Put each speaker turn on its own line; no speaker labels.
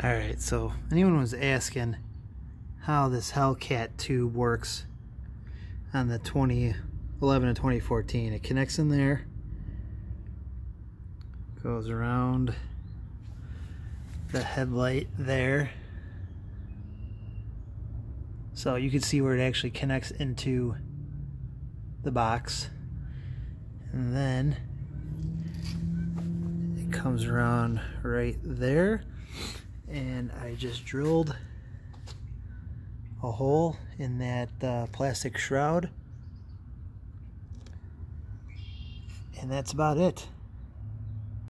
Alright, so anyone was asking how this Hellcat tube works on the 2011 and 2014. It connects in there, goes around the headlight there. So you can see where it actually connects into the box. And then it comes around right there I just drilled a hole in that uh, plastic shroud. And that's about it